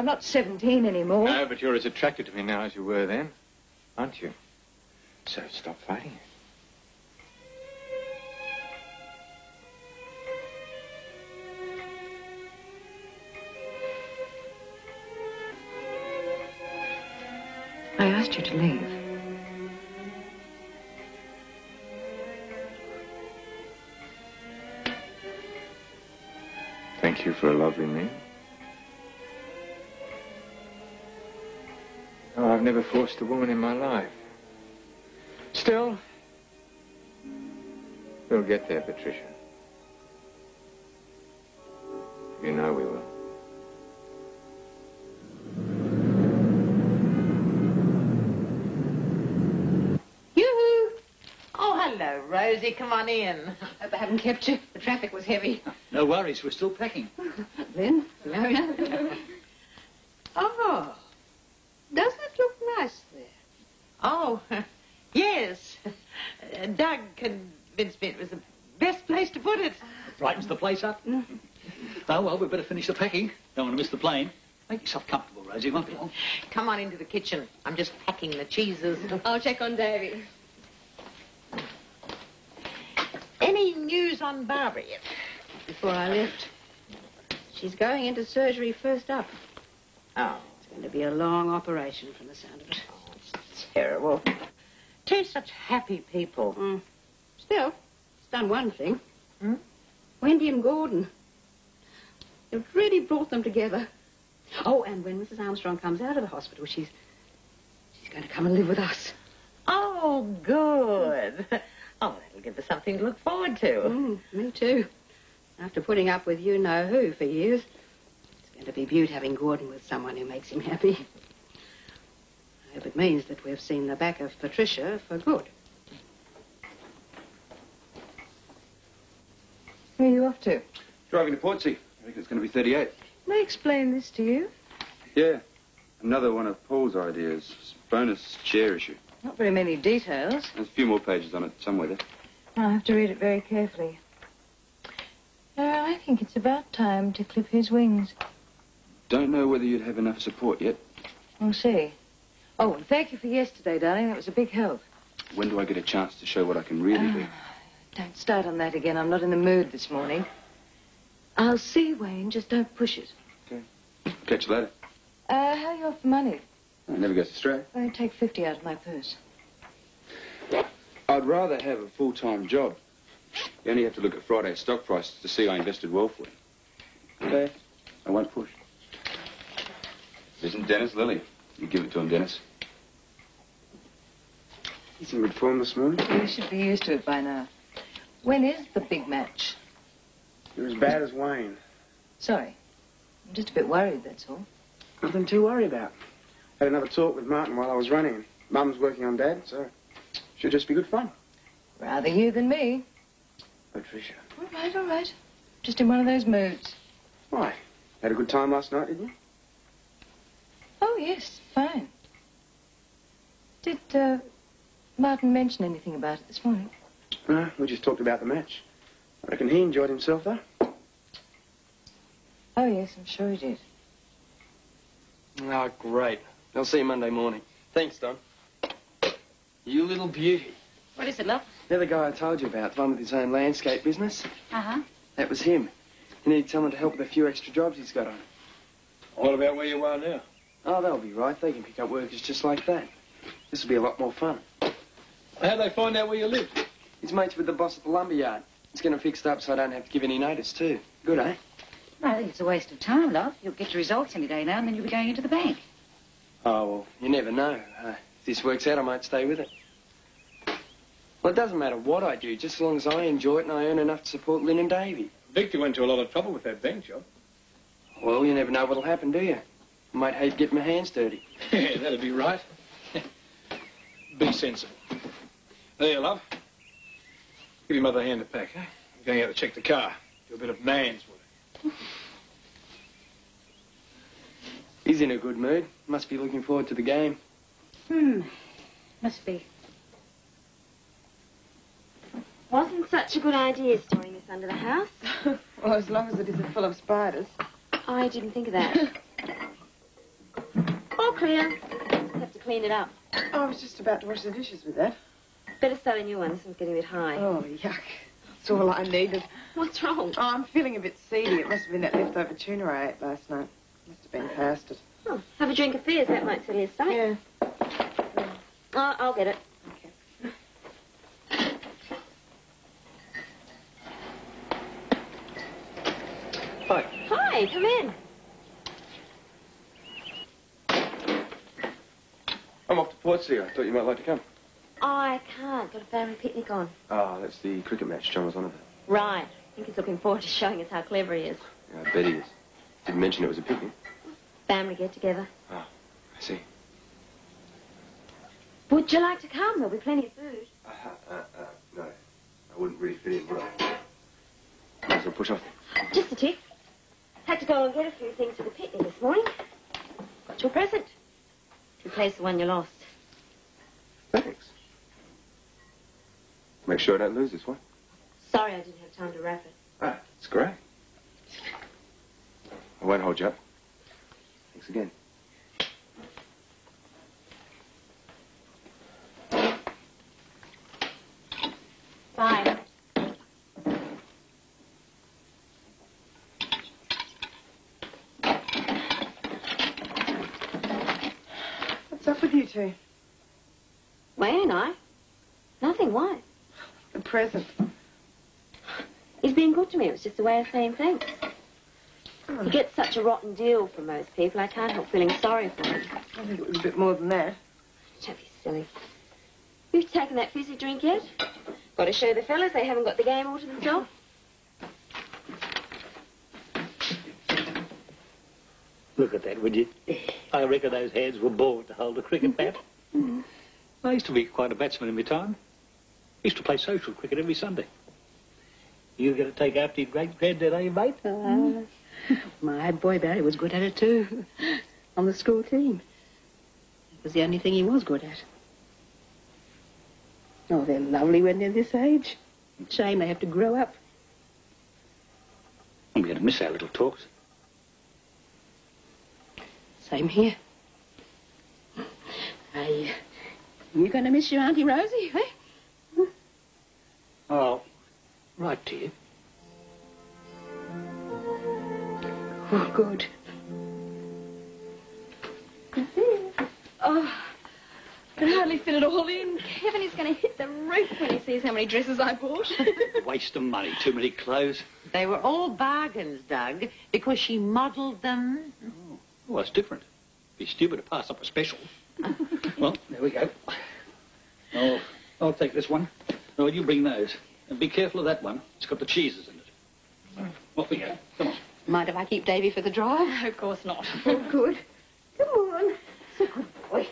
I'm not 17 anymore. No, but you're as attracted to me now as you were then, aren't you? So stop fighting it. I asked you to leave. Thank you for loving me. I've never forced a woman in my life. Still, we'll get there, Patricia. You know we will. Yoo-hoo! Oh, hello, Rosie. Come on in. Hope I haven't kept you. The traffic was heavy. No worries, we're still packing. Lynn, Fiona. Oh, doesn't it look nice there? Oh, yes. Uh, Doug convinced me it was the best place to put it. Brightens the place up. oh, well, we'd better finish the packing. Don't want to miss the plane. Make yourself comfortable, Rosie. Won't be long. Come on into the kitchen. I'm just packing the cheeses. I'll check on Davy. Any news on Barbara yet? Before I left, she's going into surgery first up. Oh, It's going to be a long operation from the sound of it. Terrible. Two such happy people. Mm. Still, it's done one thing. Hmm? Wendy and Gordon. It really brought them together. Oh, and when Mrs. Armstrong comes out of the hospital, she's she's going to come and live with us. Oh, good. Oh, that'll give us something to look forward to. Mm, me too. After putting up with you know who for years, it's going to be beaut having Gordon with someone who makes him happy. I hope it means that we've seen the back of Patricia for good. Where are you off to? Driving to Portsea. I think it's going to be 38. Can I explain this to you? Yeah. Another one of Paul's ideas. Bonus share issue. Not very many details. There's a few more pages on it somewhere there. I'll have to read it very carefully. Uh, I think it's about time to clip his wings. Don't know whether you'd have enough support yet. We'll see. Oh, and thank you for yesterday, darling. That was a big help. When do I get a chance to show what I can really do? Don't start on that again. I'm not in the mood this morning. I'll see, Wayne. Just don't push it. Okay. Catch you later. Uh, how are you off for money? It never goes astray. I'll take 50 out of my purse. I'd rather have a full-time job. You only have to look at Friday's stock prices to see I invested well for you. Okay. I won't push. Isn't Dennis Lillee? You give it to him, Dennis. He's in good form this morning. You should be used to it by now. When is the big match? You're as bad as Wayne. Sorry. I'm just a bit worried, that's all. Nothing to worry about. Had another talk with Martin while I was running. Mum's working on Dad, so should just be good fun. Rather you than me. Patricia. All right, all right. Just in one of those moods. Why? Had a good time last night, didn't you? Oh, yes, fine. Did uh, Martin mention anything about it this morning? No, we just talked about the match. I reckon he enjoyed himself, though. Oh, yes, I'm sure he did. Oh, great. I'll see you Monday morning. Thanks, Don. You little beauty. What is it, love? They're the guy I told you about, the one with his own landscape business. Uh-huh. That was him. He need someone to help with a few extra jobs he's got on. What about where you are now? Oh, they'll be right. They can pick up workers just like that. This will be a lot more fun. How'd they find out where you live? He's mates with the boss at the lumber yard. He's going to fix it up so I don't have to give any notice, too. Good, eh? I think it's a waste of time, love. You'll get your results any day now, and then you'll be going into the bank. Oh, well, you never know. Uh, if this works out, I might stay with it. Well, it doesn't matter what I do, just as long as I enjoy it and I earn enough to support Lynn and Davy. Victor went to a lot of trouble with that bank job. Well, you never know what'll happen, do you? I might hate getting my hands dirty. Yeah, that'd be right. be sensible. There, love. Give your mother a hand to pack, huh? I'm going out to check the car. Do a bit of man's work. He's in a good mood. Must be looking forward to the game. Hmm. Must be. Wasn't such a good idea storing this under the house. well, as long as it isn't full of spiders. I didn't think of that. Clear. Have to clean it up. Oh, I was just about to wash the dishes with that. Better start a new one. This one's getting a bit high. Oh, yuck. That's all I needed. What's wrong? Oh, I'm feeling a bit seedy. It must have been that leftover tuna I ate last night. Must have been past it. Oh, have a drink of fizz. That might settle your stomach. Yeah. Oh, I'll get it. Okay. Hi. Hi, come in. I'm off to Portsea. I thought you might like to come. Oh, I can't. Got a family picnic on. Ah, that's the cricket match John was on about. Right. I think he's looking forward to showing us how clever he is. Yeah, I bet he is. Didn't mention it was a picnic. Family get together. Ah, I see. Would you like to come? There'll be plenty of food. Uh, uh, uh, no. I wouldn't really fit in, would I? Might as well push off. Just a tick. Had to go and get a few things for the picnic this morning. Got your present. Replace the one you lost. Thanks. Make sure I don't lose this one. Sorry I didn't have time to wrap it. Ah, it's great. I won't hold you up. Thanks again. Bye. What's you? Wayne and I? Nothing. Why? The present. He's been good to me. It was just a way of saying thanks. Oh. He gets such a rotten deal from most people, I can't help feeling sorry for him. I think it was a bit more than that. Don't be silly. You've taken that fizzy drink yet? Got to show the fellas they haven't got the game all to themselves. Look at that, would you? I reckon those hands were born to hold a cricket bat. I used to be quite a batsman in my time. Used to play social cricket every Sunday. You going to take after your great granddad, are you, mate? Uh, my boy Barry was good at it too. On the school team. It was the only thing he was good at. Oh, they're lovely when they're this age. Shame they have to grow up. I'm going to miss our little talks. Same here. Hey, you going to miss your Auntie Rosie, eh? Oh, right to you. Oh, good. Oh, I can hardly fit it all in. Kevin is going to hit the roof when he sees how many dresses I bought. Waste of money, too many clothes. They were all bargains, Doug, because she modelled them. Oh, that's different. Be stupid to pass up a special. well, there we go. Oh, I'll take this one. Oh, you bring those. And be careful of that one. It's got the cheeses in it. Off we go. Come on. Mind if I keep Davy for the drive? of course not. Oh, good. Come on. It's a good boy.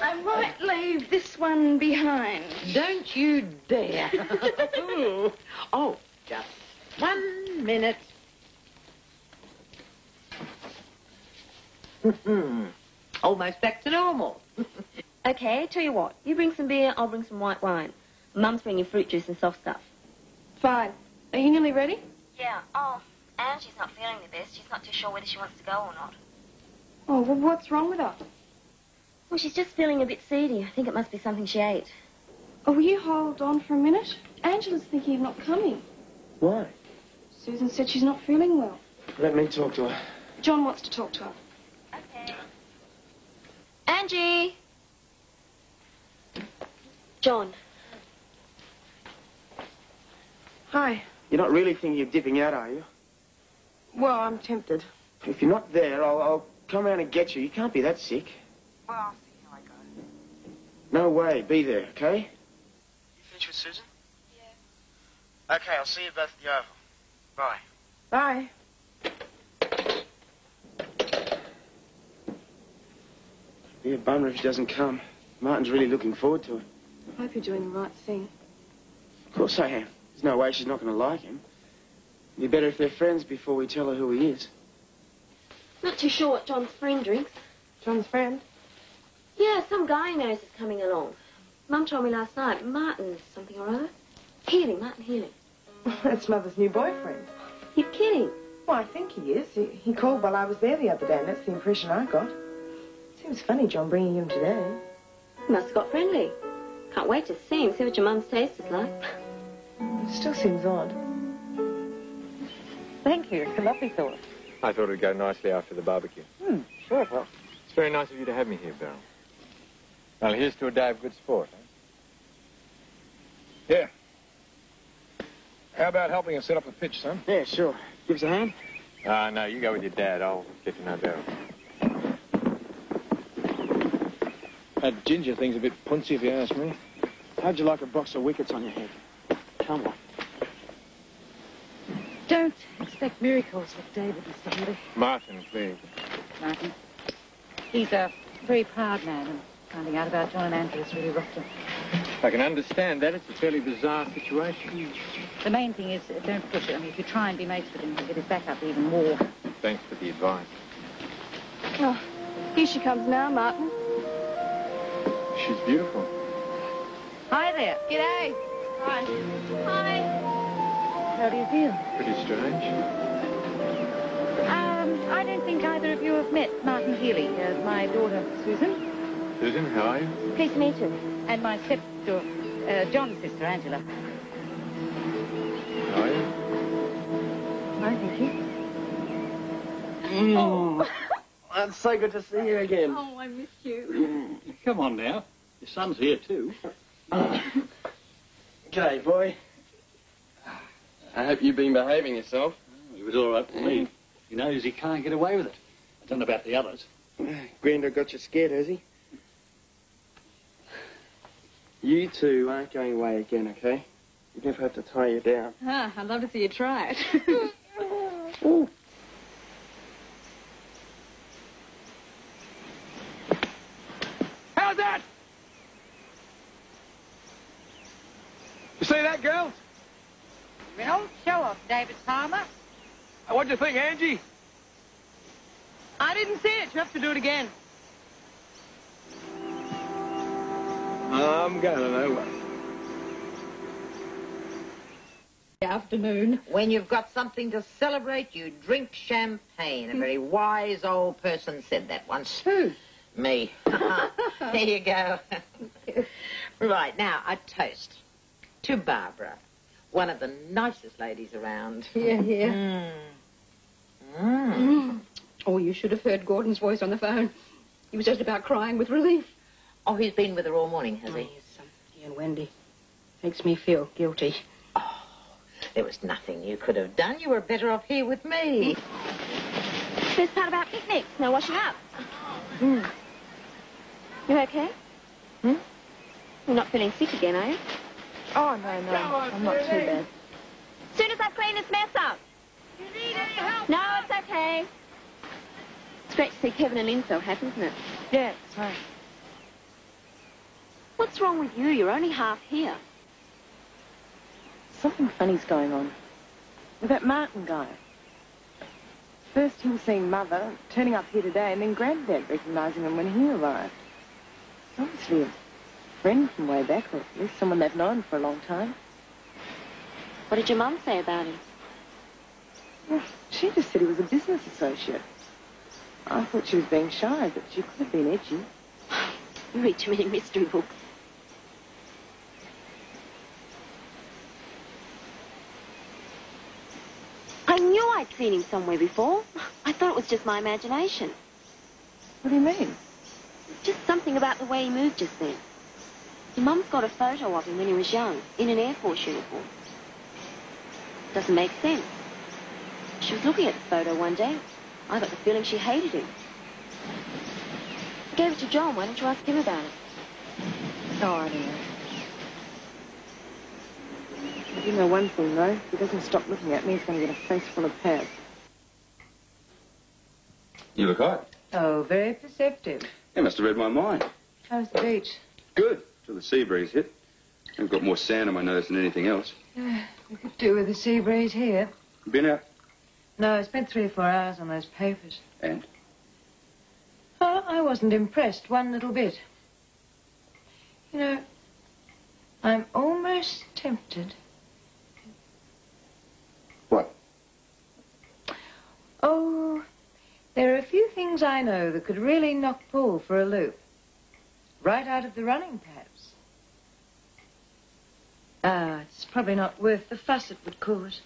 I might leave this one behind. Don't you dare. oh, just one minute. Almost back to normal. Okay, tell you what. You bring some beer, I'll bring some white wine. Mum's bringing fruit juice and soft stuff. Fine. Are you nearly ready? Yeah. Oh, Angie's not feeling the best. She's not too sure whether she wants to go or not. Oh, well, what's wrong with her? Well, she's just feeling a bit seedy. I think it must be something she ate. Oh, will you hold on for a minute? Angela's thinking of not coming. Why? Susan said she's not feeling well. Let me talk to her. John wants to talk to her. Angie! John. Hi. You're not really thinking of dipping out, are you? Well, I'm tempted. If you're not there, I'll, I'll come round and get you. You can't be that sick. Well, I'll see how I go. No way. Be there, okay? You finished with Susan? Yeah. Okay, I'll see you both at the Oval. Bye. Bye. A bummer if she doesn't come. Martin's really looking forward to it. I hope you're doing the right thing. Of course I am. There's no way she's not going to like him. It'd be better if they're friends before we tell her who he is. Not too sure what John's friend drinks. John's friend? Yeah, some guy he knows is coming along. Mum told me last night. Martin something or other. Healy, Martin Healy. That's Mother's new boyfriend. You're kidding. Well, I think he is. He, he called while I was there the other day, and that's the impression I got. Seems funny, John, bringing him today. You must have got friendly. Can't wait to see him, see what your mum's taste is like. It still seems odd. Thank you. It's a lovely thought. I thought it'd go nicely after the barbecue. Hmm, sure it will. It's very nice of you to have me here, Beryl. Well, here's to a day of good sport. eh? Yeah. How about helping us set up the pitch, son? Yeah, sure. Give us a hand. Ah, no, you go with your dad. I'll get to know Beryl. That ginger thing's a bit punchy, if you ask me. How'd you like a box of wickets on your head? Come on. Don't expect miracles with David, Mr. Healy. Martin, please. Martin. He's a very proud man, and finding out about John and Andrew has really rocked him. I can understand that. It's a fairly bizarre situation. The main thing is, uh, don't push it. I mean, if you try and be mates with him, he'll get his back up even more. Thanks for the advice. Oh, here she comes now, Martin. She's beautiful. Hi there. G'day. Hi. Hi. How do you feel? Pretty strange. Um, I don't think either of you have met Martin Healy, uh, my daughter, Susan, Susan, how are you? Pleased to meet you. and my stepdaughter, uh, John's sister, Angela. How are you? Hi, thank you. Oh, that's so good to see you again. Oh, I missed you. Come on now. Your son's here too. G'day, boy. I hope you've been behaving yourself. He was all right with me. He knows he can't get away with it. I don't know about the others. Grando got you scared, has he? You two aren't going away again, okay? You never have to tie you down. Ah, I'd love to see you try it. How's that? You see that, girl? Well, show off, David Palmer. Uh, what'd you think, Angie? I didn't see it. You have to do it again. I'm going nowhere. Afternoon. When you've got something to celebrate, you drink champagne. A hmm. very wise old person said that once. Who? Me. there you go. right, now, a toast to Barbara. One of the nicest ladies around. Yeah, yeah. Mm. Mm. Oh, you should have heard Gordon's voice on the phone. He was just about crying with relief. Oh, he's been with her all morning, has Oh, he? yes, um, he and Wendy. Makes me feel guilty. Oh, there was nothing you could have done. You were better off here with me. Best part about picnics, no washing up. Hmm. You okay? Hmm? You're not feeling sick again, are you? Oh, no, no. I'm not too bad. Soon as I clean this mess up. No, it's okay. It's great to see Kevin and Lynn so happy, isn't it? Yeah, it's right. What's wrong with you? You're only half here. Something funny's going on. With that Martin guy. First him seeing Mother, turning up here today, and then Granddad recognising him when he arrived. Obviously a friend from way back, or at least someone they've known for a long time. What did your mum say about him? Well, she just said he was a business associate. I thought she was being shy, but she could have been edgy. You read too many mystery books. I knew I'd seen him somewhere before. I thought it was just my imagination. What do you mean? Just something about the way he moved just then. Your mum's got a photo of him when he was young, in an Air Force uniform. Doesn't make sense. She was looking at the photo one day. I got the feeling she hated him. I gave it to John. Why don't you ask him about it? Oh, I don't. I do know one thing, though. If he doesn't stop looking at me, he's going to get a face full of pads. You look hot. Oh, very perceptive. You must have read my mind. How's the beach? Good till the sea breeze hit. I've got more sand on my nose than anything else. Uh, we could do with the sea breeze here. Been out? No, I spent three or four hours on those papers. And? Oh, I wasn't impressed one little bit. You know, I'm almost tempted. What? Oh, there are a few things I know that could really knock Paul for a loop. Right out of the running pad. Ah, it's probably not worth the fuss it would cause.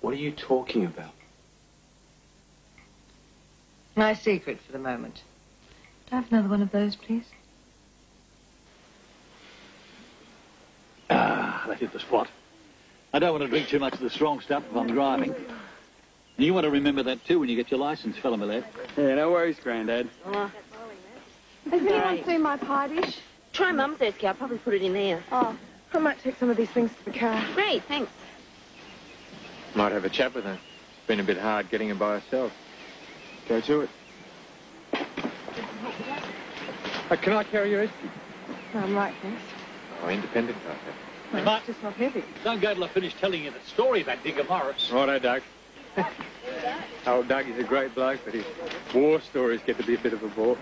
What are you talking about? My secret for the moment. Do I have another one of those, please? Ah, that is the spot. I don't want to drink too much of the strong stuff if I'm driving. And you want to remember that too when you get your license, fella, my. Yeah, no worries, Grandad. Oh. Has anyone seen my pie dish? Try Mum's desk. I'll probably put it in there. Oh, I might take some of these things to the car. Great, thanks. Might have a chat with her. It's been a bit hard getting her by herself. Go to it. Uh, can I carry your esky? No, I'm right, thanks. Oh, independent car. Well, Mark. it's just not heavy. Don't go till I finish telling you the story about Digger Morris. Righto, Doug. Old Doug is a great bloke, but his war stories get to be a bit of a bore.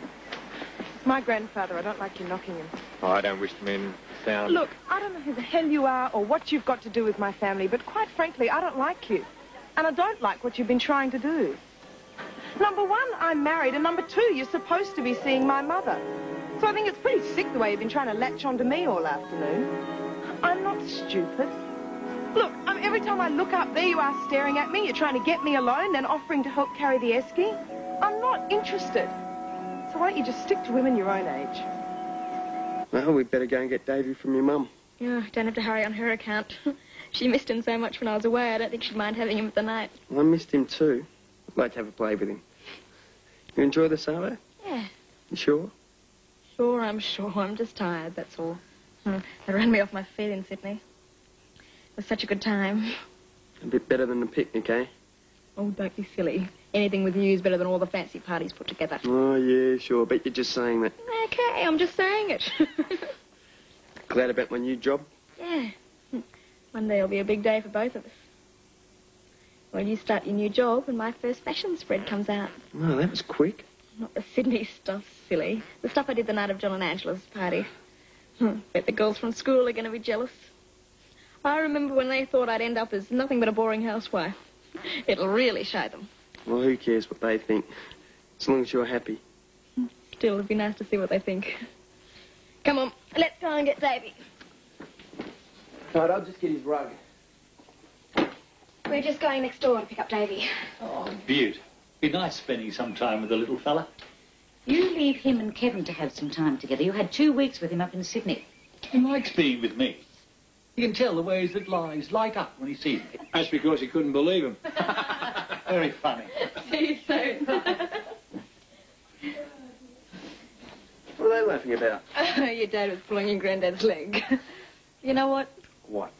It's my grandfather. I don't like you knocking him. Oh, I don't wish to mean sound. Look, I don't know who the hell you are or what you've got to do with my family, but quite frankly, I don't like you. And I don't like what you've been trying to do. Number one, I'm married, and number two, you're supposed to be seeing my mother. So I think it's pretty sick the way you've been trying to latch onto me all afternoon. I'm not stupid. Look, um, every time I look up, there you are staring at me. You're trying to get me alone, then offering to help carry the esky. I'm not interested. So why don't you just stick to women your own age? Well, we'd better go and get Davy from your mum. Yeah, don't have to hurry on her account. she missed him so much when I was away, I don't think she'd mind having him for the night. Well, I missed him too. I'd like to have a play with him. You enjoy the Savo? Yeah, You sure? sure, I'm sure. I'm just tired, that's all. Hmm, They ran me off my feet in Sydney. It was such a good time. A bit better than the picnic, eh? Oh, don't be silly. Anything with you is better than all the fancy parties put together. Oh, yeah, sure. Bet you're just saying that. Okay, I'm just saying it. Glad about my new job? yeah. One day will be a big day for both of us. Well, you start your new job and my first fashion spread comes out. Oh, that was quick. Not the Sydney stuff, silly. The stuff I did the night of John and Angela's party. Hmm, Bet the girls from school are going to be jealous. I remember when they thought I'd end up as nothing but a boring housewife. It'll really show them. Well, who cares what they think? As long as you're happy. Still, it'd be nice to see what they think. Come on, let's go and get Davy. Right, I'll just get his rug. We're just going next door to pick up Davy. Oh, beaut. Be nice spending some time with the little fella. You leave him and Kevin to have some time together. You had two weeks with him up in Sydney. He likes being with me. You can tell the way his little eyes light up when he sees me. That's because he couldn't believe him. Very funny. See you soon. What are they laughing about? Your dad was pulling your granddad's leg. you know what? What?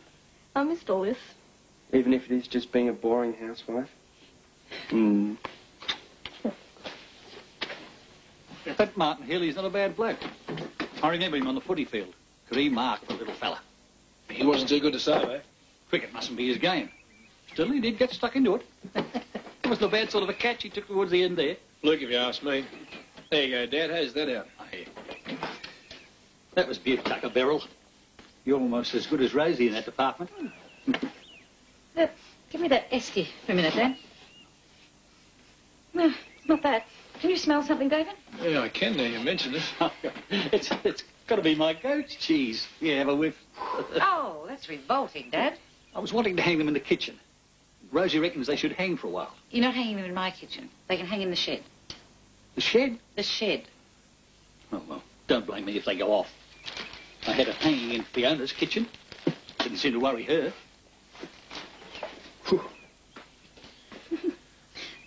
I missed all this. Even if it is just being a boring housewife? Hmm. That Martin Hill, he's not a bad bloke. I remember him on the footy field. Could he mark the little fella? He wasn't too good to serve, eh? Cricket mustn't be his game. Still, he did get stuck into it. it wasn't a bad sort of a catch he took towards the end there. Luke, if you ask me. There you go, Dad. How's that out? That was Beaut Tucker Beryl. You're almost as good as Rosie in that department. Uh, give me that esky for a minute, Dan. No, it's not that. Can you smell something, David? Yeah, I can now you mention it. it's it's got to be my goat's cheese. You have a whiff. oh, that's revolting, Dad. I was wanting to hang them in the kitchen. Rosie reckons they should hang for a while. You're not hanging them in my kitchen. They can hang in the shed. The shed? The shed. Oh, well, don't blame me if they go off. I had it hanging in Fiona's kitchen. Didn't seem to worry her.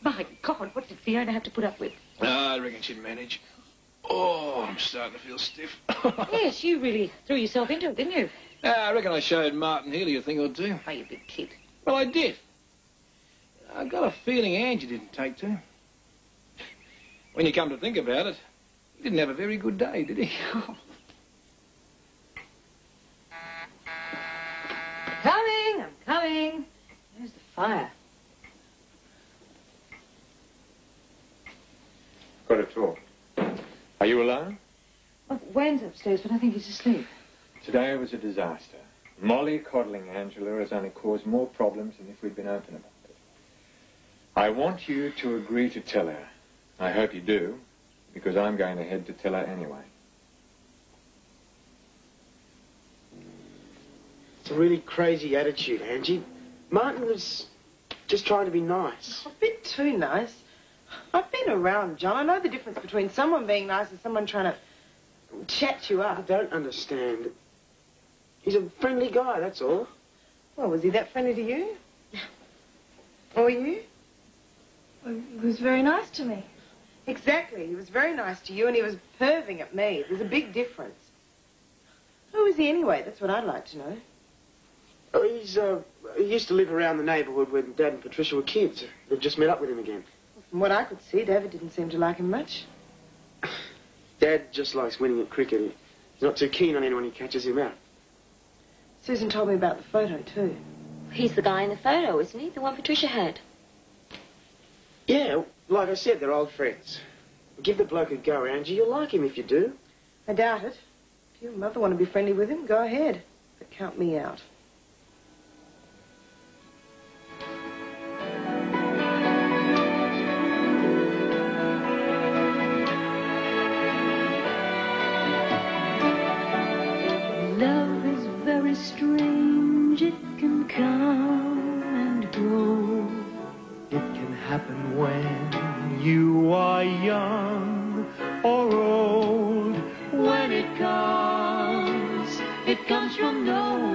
My God, what did Fiona have to put up with? Ah, I reckon she'd manage. Oh, I'm starting to feel stiff. yes, you really threw yourself into it, didn't you? Ah, I reckon I showed Martin Healy a thing or two. Oh, you big kid. Well, I did. I got a feeling Angie didn't take to. him. When you come to think about it, he didn't have a very good day, did he? Coming, I'm coming. There's the fire. Got to talk. Are you alone? Oh, Wayne's upstairs, but I think he's asleep. Today was a disaster. Molly coddling Angela has only caused more problems than if we'd been open about it. I want you to agree to tell her. I hope you do, because I'm going ahead to tell her anyway. It's a really crazy attitude, Angie. Martin was just trying to be nice. A bit too nice. I've been around, John. I know the difference between someone being nice and someone trying to chat you up. I don't understand. He's a friendly guy, that's all. Well, was he that friendly to you? Or you? He was very nice to me. Exactly. He was very nice to you and he was perving at me. There's a big difference. Who is he anyway? That's what I'd like to know. Oh, he's, uh, he used to live around the neighbourhood when Dad and Patricia were kids. They've just met up with him again. From what I could see, David didn't seem to like him much. Dad just likes winning at cricket. He's not too keen on anyone who catches him out. Susan told me about the photo, too. He's the guy in the photo, isn't he? The one Patricia had. Yeah, like I said, they're old friends. Give the bloke a go, Angie. You'll like him if you do. I doubt it. If you and Mother want to be friendly with him, go ahead. But count me out. Can happen when you are young or old. When it comes, it comes from nowhere.